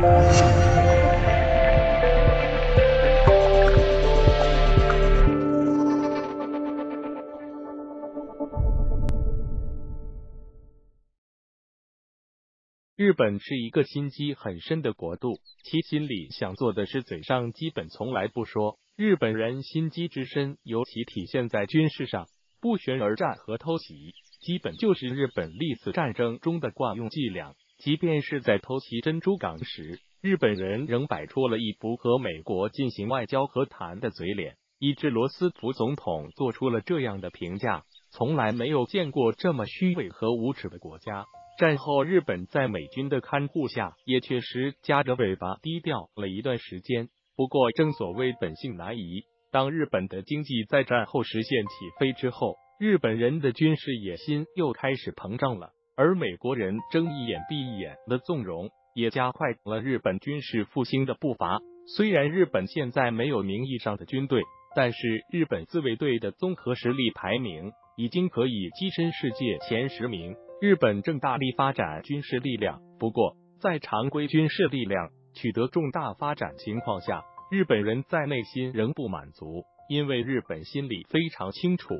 日本是一个心机很深的国度，其心里想做的事，嘴上基本从来不说。日本人心机之深，尤其体现在军事上，不旋而战和偷袭，基本就是日本历次战争中的惯用伎俩。即便是在偷袭珍珠港时，日本人仍摆出了一副和美国进行外交和谈的嘴脸，以致罗斯福总统做出了这样的评价：从来没有见过这么虚伪和无耻的国家。战后，日本在美军的看护下，也确实夹着尾巴低调了一段时间。不过，正所谓本性难移，当日本的经济在战后实现起飞之后，日本人的军事野心又开始膨胀了。而美国人睁一眼闭一眼的纵容，也加快了日本军事复兴的步伐。虽然日本现在没有名义上的军队，但是日本自卫队的综合实力排名已经可以跻身世界前十名。日本正大力发展军事力量，不过在常规军事力量取得重大发展情况下，日本人在内心仍不满足，因为日本心里非常清楚，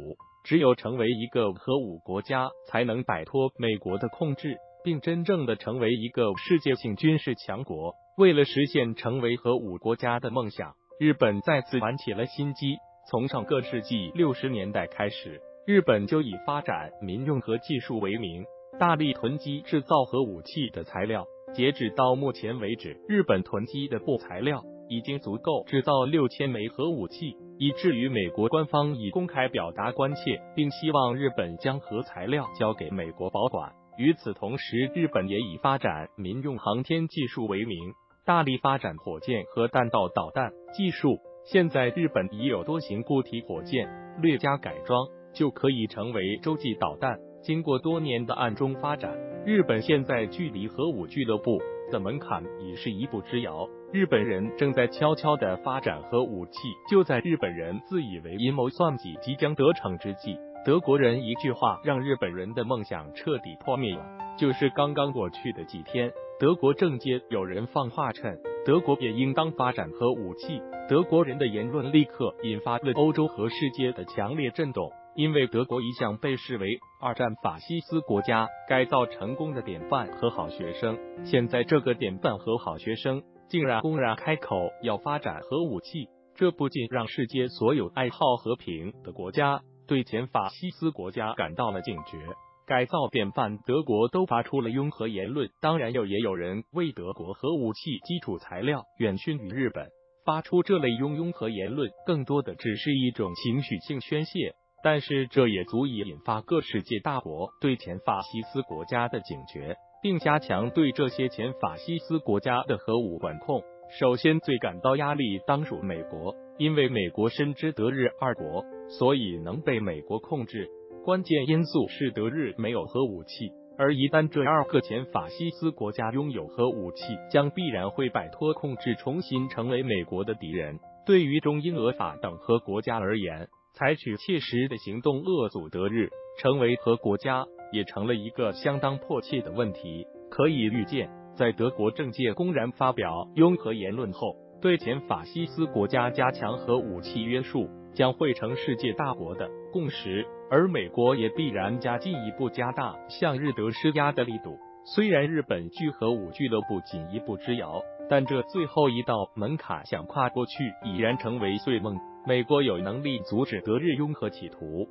只有成为一个核武国家，才能摆脱美国的控制，并真正的成为一个世界性军事强国。为了实现成为核武国家的梦想，日本再次玩起了心机。从上个世纪六十年代开始。日本就以发展民用核技术为名，大力囤积制造核武器的材料。截止到目前为止，日本囤积的布材料已经足够制造六千枚核武器，以至于美国官方已公开表达关切，并希望日本将核材料交给美国保管。与此同时，日本也以发展民用航天技术为名，大力发展火箭和弹道导弹技术。现在，日本已有多型固体火箭略加改装。就可以成为洲际导弹。经过多年的暗中发展，日本现在距离核武俱乐部的门槛已是一步之遥。日本人正在悄悄的发展核武器。就在日本人自以为阴谋算计即将得逞之际，德国人一句话让日本人的梦想彻底破灭了。就是刚刚过去的几天，德国政界有人放话称，德国也应当发展核武器。德国人的言论立刻引发了欧洲和世界的强烈震动。因为德国一向被视为二战法西斯国家改造成功的典范和好学生，现在这个典范和好学生竟然公然开口要发展核武器，这不仅让世界所有爱好和平的国家对前法西斯国家感到了警觉，改造典范德国都发出了拥核言论。当然，又也有人为德国核武器基础材料远逊于日本，发出这类拥拥核言论，更多的只是一种情绪性宣泄。但是这也足以引发各世界大国对前法西斯国家的警觉，并加强对这些前法西斯国家的核武管控。首先，最感到压力当属美国，因为美国深知德日二国，所以能被美国控制。关键因素是德日没有核武器，而一旦这二个前法西斯国家拥有核武器，将必然会摆脱控制，重新成为美国的敌人。对于中英俄法等核国家而言，采取切实的行动遏阻德日成为核国家，也成了一个相当迫切的问题。可以预见，在德国政界公然发表拥核言论后，对前法西斯国家加强核武器约束将会成世界大国的共识，而美国也必然加进一步加大向日德施压的力度。虽然日本距核武俱乐部仅一步之遥，但这最后一道门槛想跨过去，已然成为碎梦。美国有能力阻止德日拥核企图，